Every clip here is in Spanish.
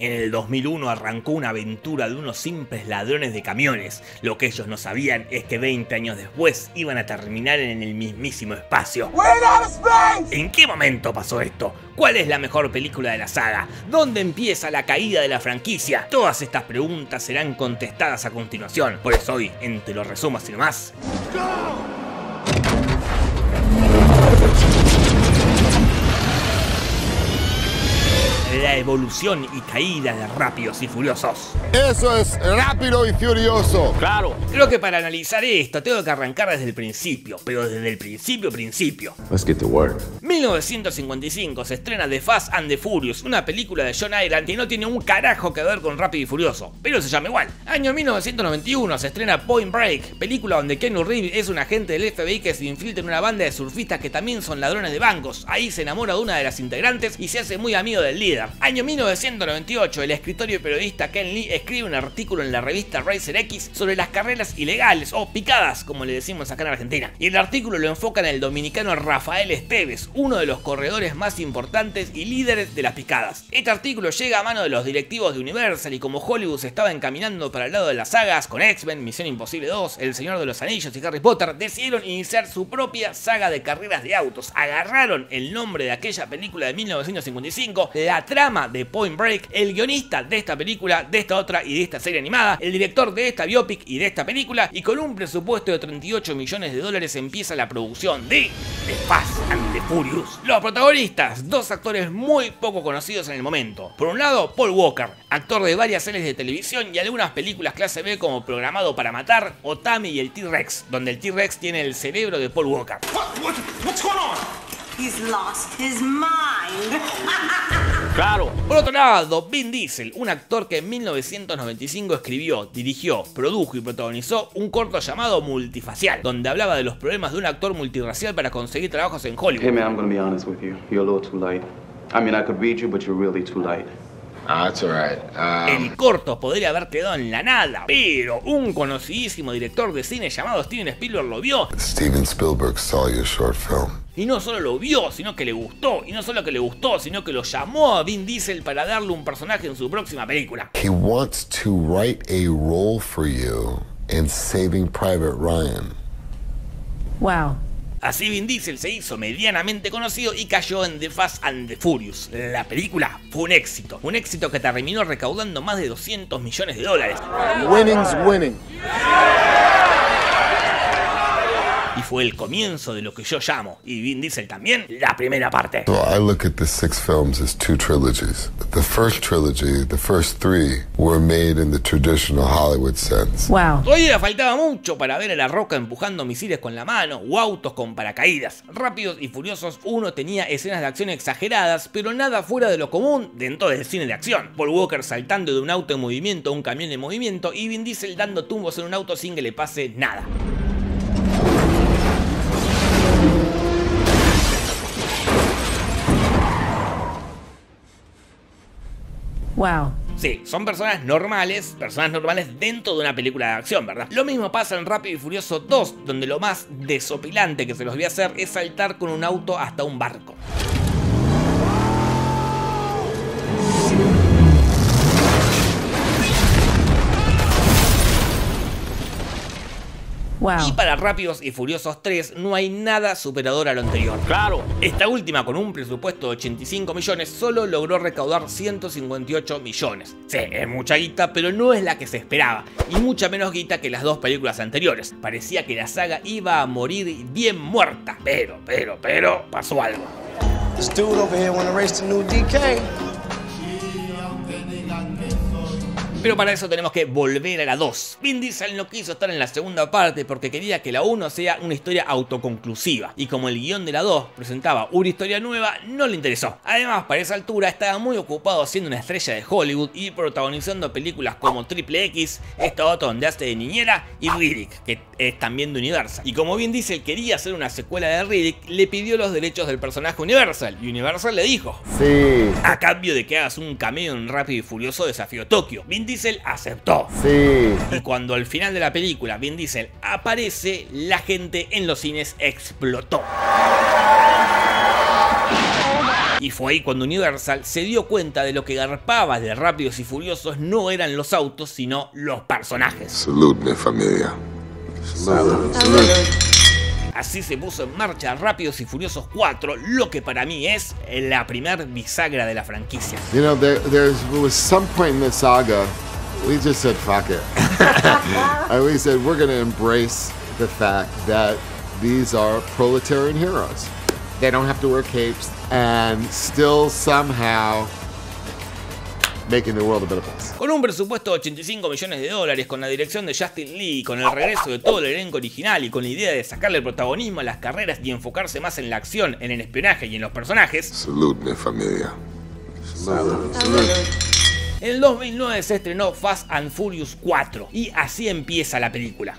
En el 2001 arrancó una aventura de unos simples ladrones de camiones. Lo que ellos no sabían es que 20 años después iban a terminar en el mismísimo espacio. ¿En qué momento pasó esto? ¿Cuál es la mejor película de la saga? ¿Dónde empieza la caída de la franquicia? Todas estas preguntas serán contestadas a continuación. Por eso hoy, en Te lo resumo así nomás. La evolución y caída de Rápidos y Furiosos. Eso es Rápido y Furioso. Claro. Creo que para analizar esto tengo que arrancar desde el principio, pero desde el principio principio. Let's get to work. 1955 se estrena The Fast and the Furious, una película de John Ireland que no tiene un carajo que ver con Rápido y Furioso, pero se llama igual. Año 1991 se estrena Point Break, película donde Keanu Reeves es un agente del FBI que se infiltra en una banda de surfistas que también son ladrones de bancos. Ahí se enamora de una de las integrantes y se hace muy amigo del líder. Año 1998, el escritor y periodista Ken Lee escribe un artículo en la revista Racer X sobre las carreras ilegales o picadas, como le decimos acá en Argentina. Y el artículo lo enfoca en el dominicano Rafael Esteves, uno de los corredores más importantes y líderes de las picadas. Este artículo llega a mano de los directivos de Universal y como Hollywood se estaba encaminando para el lado de las sagas con X-Men, Misión Imposible 2, El Señor de los Anillos y Harry Potter, decidieron iniciar su propia saga de carreras de autos. Agarraron el nombre de aquella película de 1955, la trama de Point Break, el guionista de esta película, de esta otra y de esta serie animada, el director de esta biopic y de esta película, y con un presupuesto de 38 millones de dólares empieza la producción de The Fast and the Furious. Los protagonistas, dos actores muy poco conocidos en el momento. Por un lado, Paul Walker, actor de varias series de televisión y algunas películas clase B como Programado para Matar, Otami y el T-Rex, donde el T-Rex tiene el cerebro de Paul Walker. He's lost his mind. Claro. Por otro lado, Vin Diesel, un actor que en 1995 escribió, dirigió, produjo y protagonizó un corto llamado Multifacial, donde hablaba de los problemas de un actor multirracial para conseguir trabajos en Hollywood. Hey man, I'm gonna be honest with you. You're a little too light. I mean, I could read you, but you're really too light. Ah, that's alright. Um, El corto podría haber quedado en la nada, pero un conocidísimo director de cine llamado Steven Spielberg lo vio Steven Spielberg saw your short film. y no solo lo vio, sino que le gustó, y no solo que le gustó, sino que lo llamó a Vin Diesel para darle un personaje en su próxima película. He wants to write a role for you in Saving Private Ryan. Wow. Así Vin Diesel se hizo medianamente conocido y cayó en The Fast and the Furious. La película fue un éxito, un éxito que terminó recaudando más de 200 millones de dólares. Winning's winning. Fue el comienzo de lo que yo llamo, y Vin Diesel también, la primera parte. So I look at the six films as two trilogies. The first trilogy, the first three, were made in the traditional Hollywood sense. Wow. Todavía faltaba mucho para ver a La Roca empujando misiles con la mano o autos con paracaídas. Rápidos y Furiosos uno tenía escenas de acción exageradas, pero nada fuera de lo común dentro del cine de acción. Paul Walker saltando de un auto en movimiento a un camión en movimiento y Vin Diesel dando tumbos en un auto sin que le pase nada. Wow. Sí, son personas normales, personas normales dentro de una película de acción, ¿verdad? Lo mismo pasa en Rápido y Furioso 2, donde lo más desopilante que se los voy a hacer es saltar con un auto hasta un barco. Y para Rápidos y Furiosos 3 no hay nada superador a lo anterior. Claro. Esta última con un presupuesto de 85 millones solo logró recaudar 158 millones. Sí, es mucha guita, pero no es la que se esperaba. Y mucha menos guita que las dos películas anteriores. Parecía que la saga iba a morir bien muerta. Pero, pero, pero, pasó algo. This dude over here wanna race the new DK. Pero para eso tenemos que volver a la 2. Vin Diesel no quiso estar en la segunda parte porque quería que la 1 sea una historia autoconclusiva. Y como el guion de la 2 presentaba una historia nueva, no le interesó. Además, para esa altura estaba muy ocupado siendo una estrella de Hollywood y protagonizando películas como Triple X, esta otra donde hace de niñera, y Riddick, que es también de Universal. Y como Vin Diesel quería hacer una secuela de Riddick, le pidió los derechos del personaje Universal. Y Universal le dijo, Sí, a cambio de que hagas un cameo en Rápido y Furioso Desafío Tokio. Vin Diesel aceptó. sí. Y cuando al final de la película Vin Diesel aparece, la gente en los cines explotó. Y fue ahí cuando Universal se dio cuenta de lo que garpaba de Rápidos y Furiosos no eran los autos, sino los personajes. Salute, mi familia. Así se puso en marcha Rápidos y Furiosos 4, lo que para mí es la primer bisagra de la franquicia. You know, there, there was some point in the saga, we just said, fuck it. and we said, we're going to embrace the fact that these are proletarian heroes. They don't have to wear capes and still somehow making the world a better place. Con un presupuesto de 85 millones de dólares, con la dirección de Justin Lee, con el regreso de todo el elenco original y con la idea de sacarle el protagonismo a las carreras y enfocarse más en la acción, en el espionaje y en los personajes, Salute, mi familia. en el 2009 se estrenó Fast and Furious 4 y así empieza la película.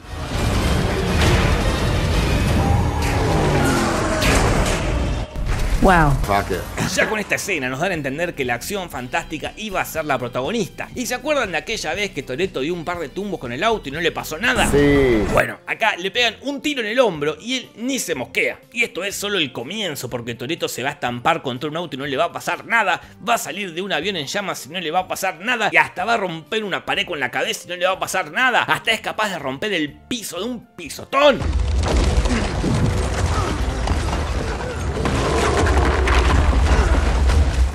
Wow. Fuck it. Ya con esta escena nos dan a entender que la acción fantástica iba a ser la protagonista. ¿Y se acuerdan de aquella vez que Toreto dio un par de tumbos con el auto y no le pasó nada? Sí. Bueno, acá le pegan un tiro en el hombro y él ni se mosquea. Y esto es solo el comienzo porque Toreto se va a estampar contra un auto y no le va a pasar nada. Va a salir de un avión en llamas y no le va a pasar nada. Y hasta va a romper una pared con la cabeza y no le va a pasar nada. Hasta es capaz de romper el piso de un pisotón.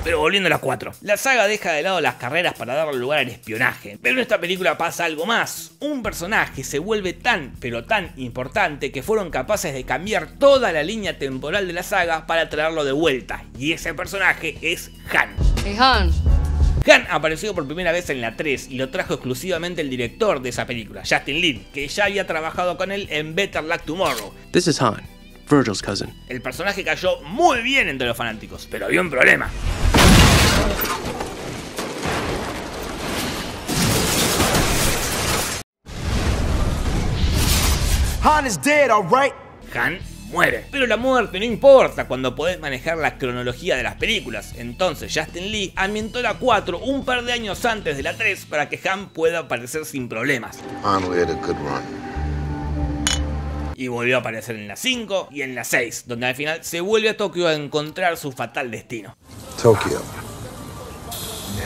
Pero volviendo a las 4. La saga deja de lado las carreras para darle lugar al espionaje. Pero en esta película pasa algo más. Un personaje se vuelve tan, pero tan importante que fueron capaces de cambiar toda la línea temporal de la saga para traerlo de vuelta. Y ese personaje es Han. Hey Han, Han apareció por primera vez en la 3 y lo trajo exclusivamente el director de esa película, Justin Lin, que ya había trabajado con él en Better Luck Tomorrow. This is Han, Virgil's cousin. El personaje cayó muy bien entre los fanáticos, pero había un problema. Han is dead, all right? Han muere. Pero la muerte no importa cuando podés manejar la cronología de las películas. Entonces Justin Lee ambientó la 4 un par de años antes de la 3 para que Han pueda aparecer sin problemas. Han, we had a good run. Y volvió a aparecer en la 5 y en la 6, donde al final se vuelve a Tokio a encontrar su fatal destino. Tokyo.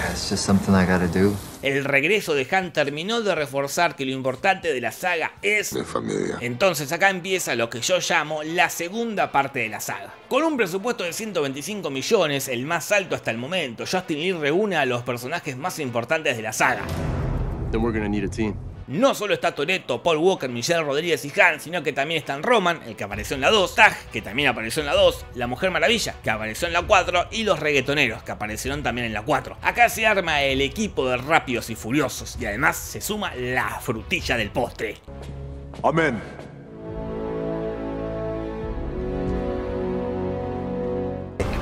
Yeah, it's just something I gotta do. El regreso de Han terminó de reforzar que lo importante de la saga es Mi familia. Entonces acá empieza lo que yo llamo la segunda parte de la saga. Con un presupuesto de 125 millones, el más alto hasta el momento, Justin Lee reúne a los personajes más importantes de la saga. Then we're gonna need a team. No solo está Toretto, Paul Walker, Michelle Rodríguez y Han, sino que también están Roman, el que apareció en la 2, Tag, que también apareció en la 2, La Mujer Maravilla, que apareció en la 4, y los reggaetoneros, que aparecieron también en la 4. Acá se arma el equipo de Rápidos y Furiosos, y además se suma la frutilla del postre. Amen.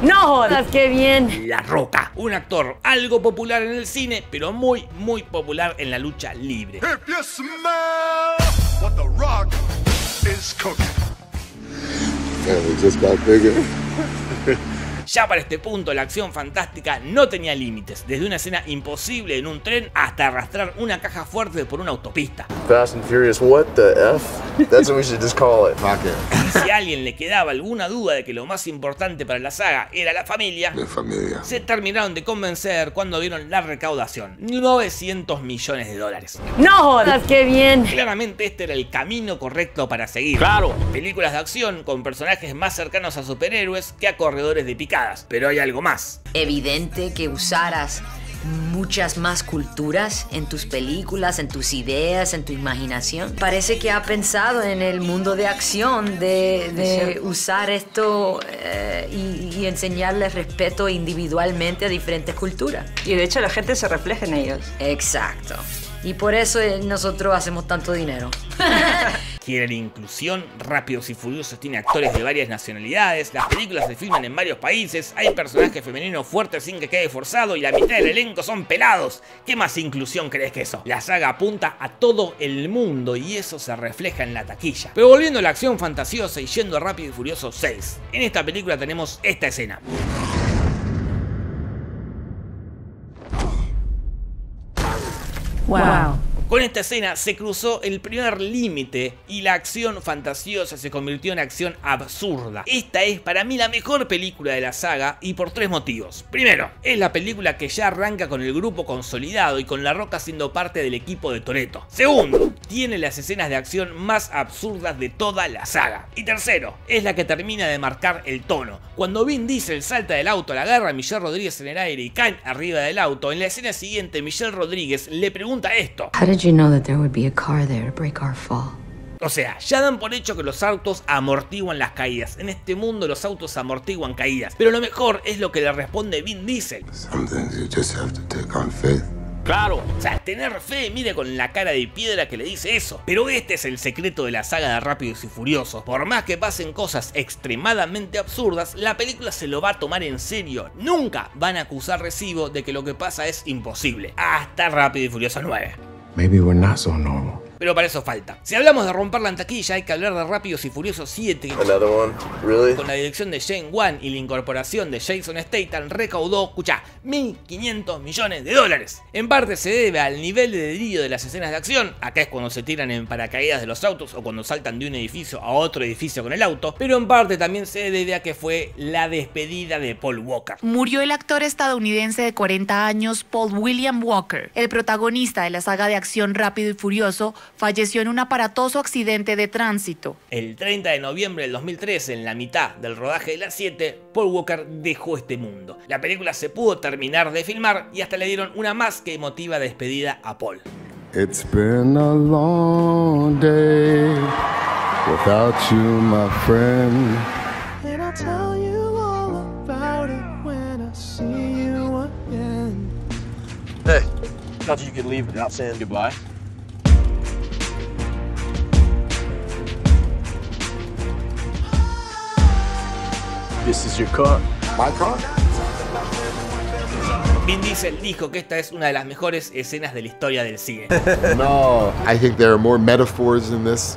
No jodas, qué bien. La Roca, un actor algo popular en el cine, pero muy, muy popular en la lucha libre. Ya para este punto la acción fantástica no tenía límites, desde una escena imposible en un tren hasta arrastrar una caja fuerte por una autopista. Fast and Furious, what the F? That's what we should just call it. Fuck it. Y si a alguien le quedaba alguna duda de que lo más importante para la saga era la familia, Mi familia. se terminaron de convencer cuando vieron la recaudación, 900 millones de dólares. No jodas, qué bien. Claramente este era el camino correcto para seguir. Claro. Películas de acción con personajes más cercanos a superhéroes que a corredores de Pero hay algo más. evidente que usaras muchas más culturas en tus películas, en tus ideas, en tu imaginación. Parece que ha pensado en el mundo de acción, de, de usar esto eh, y, y enseñarle respeto individualmente a diferentes culturas. Y de hecho la gente se refleja en ellos. Exacto. Y por eso eh, nosotros hacemos tanto dinero. Quieren inclusión, Rápidos y Furiosos tiene actores de varias nacionalidades, las películas se filman en varios países, hay personajes femeninos fuertes sin que quede forzado y la mitad del elenco son pelados. ¿Qué más inclusión crees que eso? La saga apunta a todo el mundo y eso se refleja en la taquilla. Pero volviendo a la acción fantasiosa y yendo a Rápido y Furioso 6, en esta película tenemos esta escena. Wow. Con esta escena se cruzó el primer límite y la acción fantasiosa se convirtió en acción absurda. Esta es para mí la mejor película de la saga y por tres motivos. Primero, es la película que ya arranca con el grupo consolidado y con La Roca siendo parte del equipo de Toreto. Segundo, tiene las escenas de acción más absurdas de toda la saga. Y tercero, es la que termina de marcar el tono. Cuando Vin Diesel salta del auto, la agarra a Michelle Rodríguez en el aire y caen arriba del auto, en la escena siguiente Michelle Rodríguez le pregunta esto. Did you know that there would be a car there to break our fall? O sea, ya dan por hecho que los autos amortiguan las caídas. En este mundo los autos amortiguan caídas. Pero lo mejor es lo que le responde Vin Diesel. Claro, o sea, tener fe, mire con la cara de piedra que le dice eso. Pero este es el secreto de la saga de Rápidos y Furiosos. Por más que pasen cosas extremadamente absurdas, la película se lo va a tomar en serio. Nunca van a acusar recibo de que lo que pasa es imposible. Hasta Rápido y Furioso 9. Maybe we're not so normal. Pero para eso falta. Si hablamos de romper la taquilla, hay que hablar de Rápidos y Furiosos 7. Another one? Really? Con la dirección de Shane Wan y la incorporación de Jason Statham recaudó, escucha, 1.500 millones de dólares. En parte se debe al nivel de delirio de las escenas de acción, acá es cuando se tiran en paracaídas de los autos o cuando saltan de un edificio a otro edificio con el auto, pero en parte también se debe a que fue la despedida de Paul Walker. Murió el actor estadounidense de 40 años Paul William Walker, el protagonista de la saga de acción Rápido y Furioso, falleció en un aparatoso accidente de tránsito. El 30 de noviembre del 2013, en la mitad del rodaje de las 7, Paul Walker dejó este mundo. La película se pudo terminar de filmar y hasta le dieron una más que emotiva despedida a Paul. It's been a long day without you, my friend. And I'll tell you all about it when I see you again. Hey, thought you could leave without saying goodbye. This is your car. My car? Vin Diesel dijo que esta es una de las mejores escenas de la historia del cine. no, I think there are more metaphors in this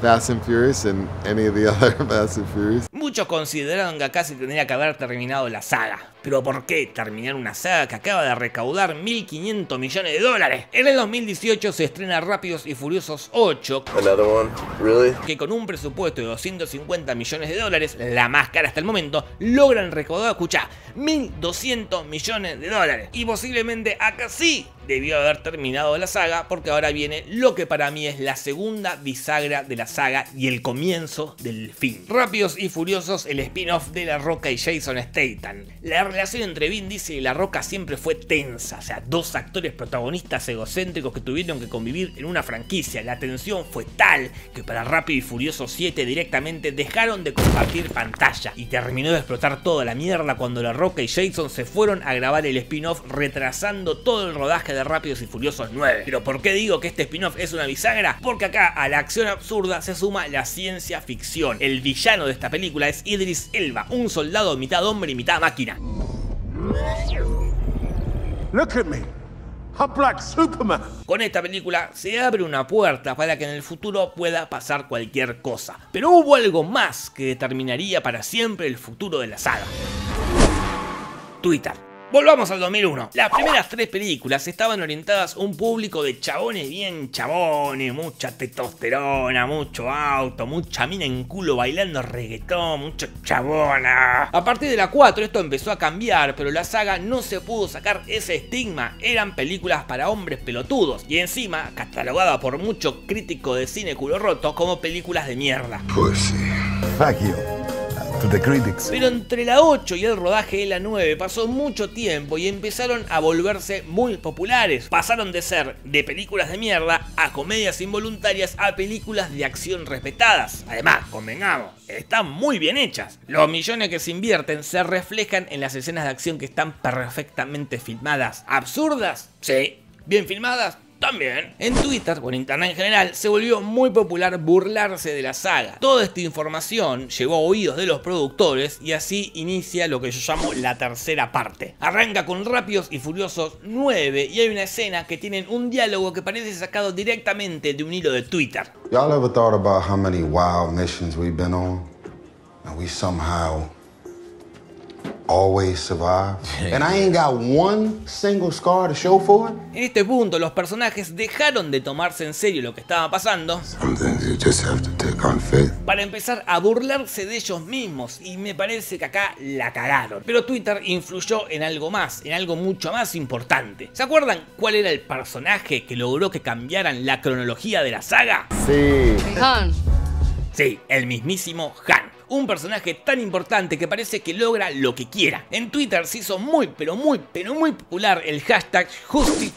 Fast and Furious than any of the other Fast and Furious. Muchos consideraron que acá se tendría que haber terminado la saga. Pero ¿por qué terminar una saga que acaba de recaudar 1.500 millones de dólares? En el 2018 se estrena Rápidos y Furiosos 8. Another one? Really? Que con un presupuesto de 250 millones de dólares, la más cara hasta el momento, logran recaudar, escucha, 1.200 millones de dólares. Y posiblemente acá sí debió haber terminado la saga porque ahora viene lo que para mí es la segunda bisagra de la saga y el comienzo del fin. Rápidos y Furiosos, el spin-off de La Roca y Jason Statham. La relación entre Vin Diesel y La Roca siempre fue tensa, o sea, dos actores protagonistas egocéntricos que tuvieron que convivir en una franquicia. La tensión fue tal que para Rápido y Furioso 7 directamente dejaron de compartir pantalla y terminó de explotar toda la mierda cuando La Roca y Jason se fueron a grabar el spin-off retrasando todo el rodaje de Rápidos y Furiosos 9. Pero ¿por qué digo que este spin-off es una bisagra? Porque acá a la acción absurda se suma la ciencia ficción. El villano de esta película es Idris Elba, un soldado mitad hombre y mitad máquina. Look at me. I'm Black Superman. Con esta película se abre una puerta para que en el futuro pueda pasar cualquier cosa. Pero hubo algo más que determinaría para siempre el futuro de la saga. Twitter. Volvamos al 2001. Las primeras tres películas estaban orientadas a un público de chabones bien chabones, mucha testosterona, mucho auto, mucha mina en culo bailando reggaetón, mucho chabona. A partir de la 4 esto empezó a cambiar, pero la saga no se pudo sacar ese estigma. Eran películas para hombres pelotudos y encima catalogada por mucho crítico de cine culo roto como películas de mierda. Fuck you. Pero entre la 8 y el rodaje de la 9 pasó mucho tiempo y empezaron a volverse muy populares. Pasaron de ser de películas de mierda a comedias involuntarias a películas de acción respetadas. Además, convengamos, están muy bien hechas. Los millones que se invierten se reflejan en las escenas de acción que están perfectamente filmadas. ¿Absurdas? Sí. ¿Bien filmadas? También. En Twitter o en internet en general se volvió muy popular burlarse de la saga. Toda esta información llegó a oídos de los productores y así inicia lo que yo llamo la tercera parte. Arranca con Rápidos y Furiosos 9 y hay una escena que tienen un diálogo que parece sacado directamente de un hilo de Twitter. Y'all ever thought about how many wild missions we've been on? And we somehow always survive. And I ain't got one single scar to show for it. En este punto, los personajes dejaron de tomarse en serio lo que estaba pasando Something you just have to take on faith. para empezar a burlarse de ellos mismos y me parece que acá la cagaron. Pero Twitter influyó en algo más, en algo mucho más importante. ¿Se acuerdan cuál era el personaje que logró que cambiaran la cronología de la saga? Sí. Han. Sí, el mismísimo Han. Un personaje tan importante que parece que logra lo que quiera. En Twitter se hizo muy, pero muy, pero muy popular el hashtag Justice.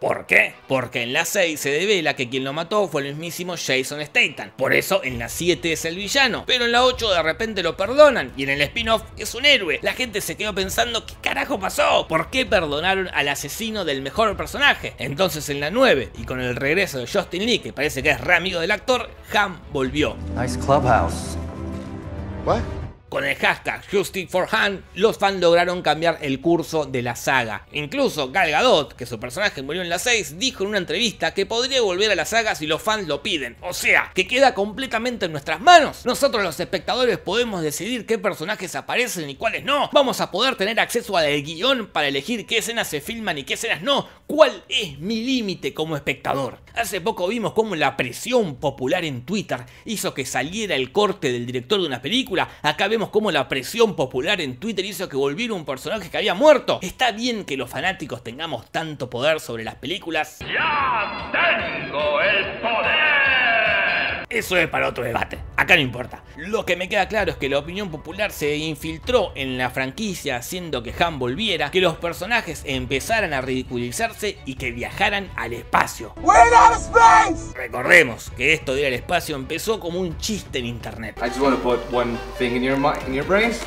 ¿Por qué? Porque en la 6 se devela que quien lo mató fue el mismísimo Jason Statham. Por eso en la 7 es el villano. Pero en la 8 de repente lo perdonan. Y en el spin-off es un héroe. La gente se quedó pensando, ¿qué carajo pasó? ¿Por qué perdonaron al asesino del mejor personaje? Entonces en la 9, y con el regreso de Justin Lee, que parece que es re amigo del actor, Han volvió. Nice clubhouse. Con el hashtag Justice for Han, los fans lograron cambiar el curso de la saga. Incluso Gal Gadot, que su personaje murió en la 6, dijo en una entrevista que podría volver a la saga si los fans lo piden. O sea, que queda completamente en nuestras manos. Nosotros los espectadores podemos decidir qué personajes aparecen y cuáles no. Vamos a poder tener acceso al guion para elegir qué escenas se filman y qué escenas no. ¿Cuál es mi límite como espectador? Hace poco vimos cómo la presión popular en Twitter hizo que saliera el corte del director de una película. Acá vemos cómo la presión popular en Twitter hizo que volviera un personaje que había muerto. Está bien que los fanáticos tengamos tanto poder sobre las películas. ¡Ya tengo el poder! Eso es para otro debate. Acá no importa. Lo que me queda claro es que la opinión popular se infiltró en la franquicia haciendo que Han volviera, que los personajes empezaran a ridiculizarse y que viajaran al espacio. Recordemos que esto de ir al espacio empezó como un chiste en internet. I just want to put one thing in your mind, in your brains.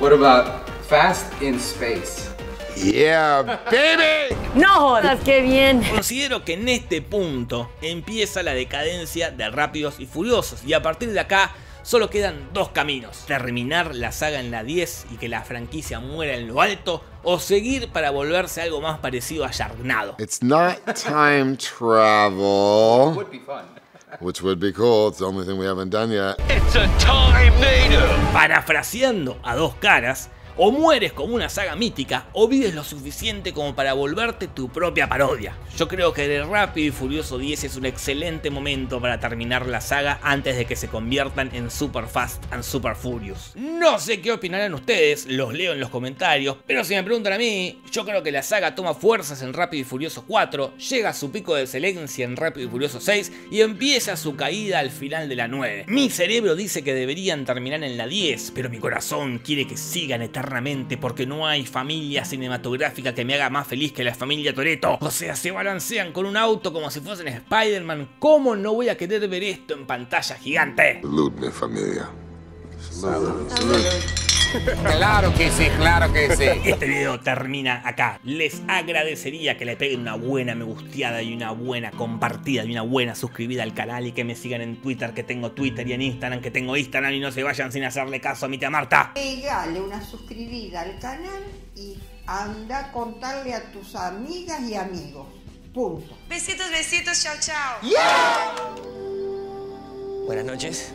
What about fast in space? Yeah, baby! No jodas, qué bien. Considero que en este punto empieza la decadencia de Rápidos y Furiosos y a partir de acá solo quedan dos caminos. Terminar la saga en la 10 y que la franquicia muera en lo alto o seguir para volverse algo más parecido a Sharknado. It's not time travel. Would be fun. Which would be cool. It's the only thing we haven't done yet. It's a tornado! Parafraseando a dos caras, o mueres como una saga mítica o vives lo suficiente como para volverte tu propia parodia. Yo creo que de Rápido y Furioso 10 es un excelente momento para terminar la saga antes de que se conviertan en Super Fast and Super Furious. No sé qué opinarán ustedes, los leo en los comentarios, pero si me preguntan a mí, yo creo que la saga toma fuerzas en Rápido y Furioso 4, llega a su pico de excelencia en Rápido y Furioso 6 y empieza su caída al final de la 9. Mi cerebro dice que deberían terminar en la 10, pero mi corazón quiere que sigan eternamente porque no hay familia cinematográfica que me haga más feliz que la familia Toreto. O sea, se balancean con un auto como si fuesen Spider-Man. ¿Cómo no voy a querer ver esto en pantalla gigante? Salud, mi familia. Claro que sí, claro que sí. Este video termina acá. Les agradecería que le peguen una buena me gusteada y una buena compartida y una buena suscribida al canal y que me sigan en Twitter, que tengo Twitter y en Instagram, que tengo Instagram y no se vayan sin hacerle caso a mi tía Marta. Pegale una suscribida al canal y anda a contarle a tus amigas y amigos. Punto. Besitos, besitos, chao, chao. Buenas noches.